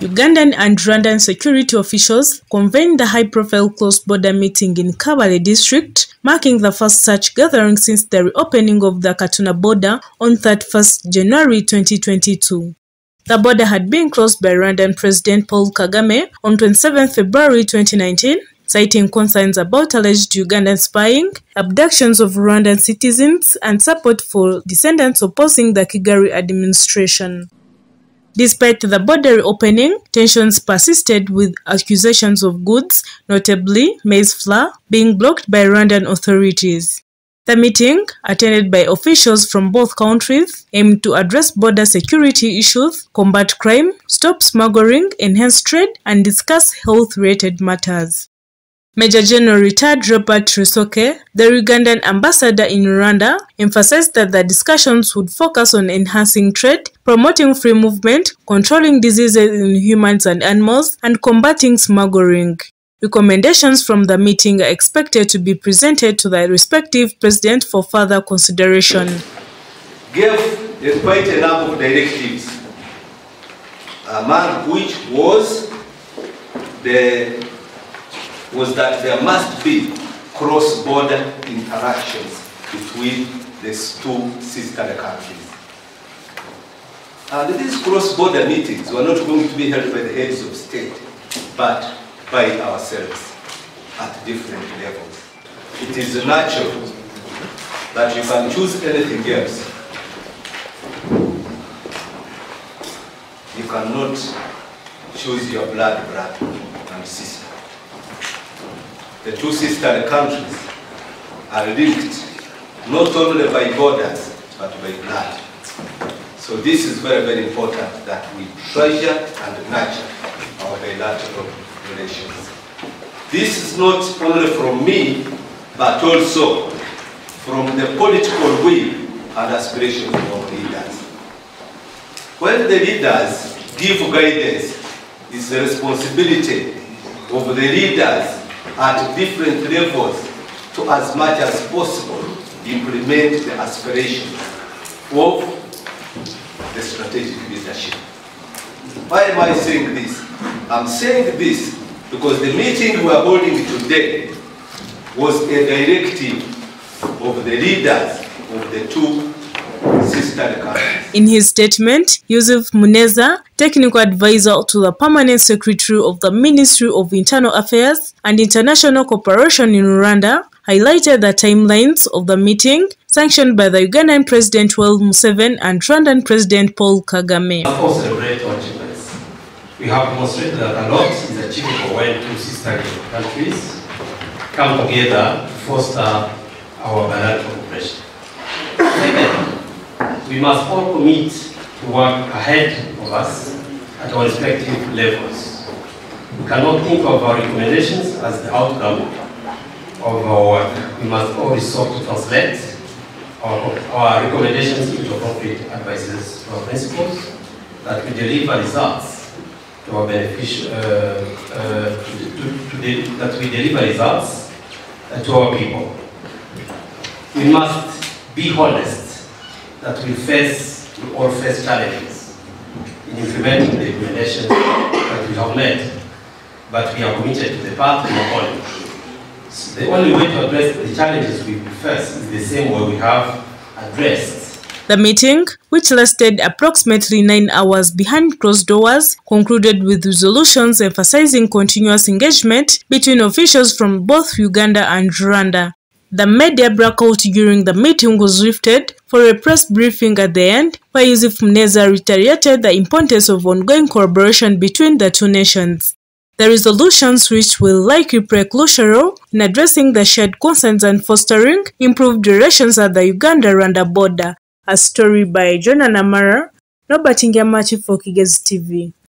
Ugandan and Rwandan security officials convened the high-profile close-border meeting in Kabale district, marking the first such gathering since the reopening of the Katuna border on 31st January 2022. The border had been closed by Rwandan President Paul Kagame on 27 February 2019, citing concerns about alleged Ugandan spying, abductions of Rwandan citizens, and support for descendants opposing the Kigali administration. Despite the border opening, tensions persisted with accusations of goods, notably maize flour, being blocked by Rwandan authorities. The meeting, attended by officials from both countries, aimed to address border security issues, combat crime, stop smuggling, enhance trade, and discuss health-related matters. Major General retired Robert Rusoke, the Ugandan ambassador in Rwanda, emphasized that the discussions would focus on enhancing trade, promoting free movement, controlling diseases in humans and animals, and combating smuggling. Recommendations from the meeting are expected to be presented to the respective president for further consideration. Gave quite a number of directives, among which was the was that there must be cross-border interactions between these two sister countries. Uh, and these cross-border meetings were not going to be held by the heads of state, but by ourselves at different levels. It is natural that you can choose anything else. You cannot choose your blood brother and sister the two sister countries are linked not only by borders but by blood. So this is very, very important that we treasure and nurture our bilateral relations. This is not only from me, but also from the political will and aspirations of leaders. When the leaders give guidance, it's the responsibility of the leaders at different levels to as much as possible implement the aspirations of strategic leadership. Why am I saying this? I'm saying this because the meeting we are holding today was a directive of the leaders of the two sister countries. in his statement, Yusuf Muneza, technical advisor to the permanent secretary of the Ministry of Internal Affairs and International Cooperation in Rwanda, highlighted the timelines of the meeting sanctioned by the Ugandan President Yoweri Museveni and Rwandan President Paul Kagame. We have demonstrated that a lot is achievable when two sister countries come together to foster our bilateral cooperation. Second, we must all commit to work ahead of us at our respective levels. We cannot think of our recommendations as the outcome of our work. We must all resort to translate our, recommendations into concrete advices to our principles that we deliver results to our beneficial, uh, uh, to, to, to that we deliver results uh, to our people. We must be honest that we face, we all face challenges in implementing the recommendations that we have made, but we are committed to the path we are following. So the only way to address the challenges we face is the same way we have addressed the meeting, which lasted approximately nine hours behind closed doors, concluded with resolutions emphasizing continuous engagement between officials from both Uganda and Rwanda. The media blackout during the meeting was lifted for a press briefing at the end, where Yusuf Muneza reiterated the importance of ongoing collaboration between the two nations. The resolutions which will likely role in addressing the shared concerns and fostering improved relations at the Uganda-Rwanda border. A story by Jonah Namara, Robert Ngyamachi for Kigezi TV.